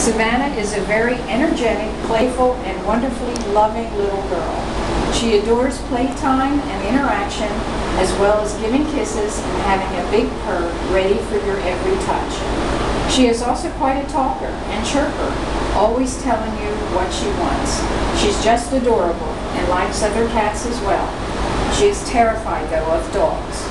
Savannah is a very energetic, playful, and wonderfully loving little girl. She adores playtime and interaction, as well as giving kisses and having a big purr ready for your every touch. She is also quite a talker and chirper, always telling you what she wants. She's just adorable and likes other cats as well. She is terrified, though, of dogs.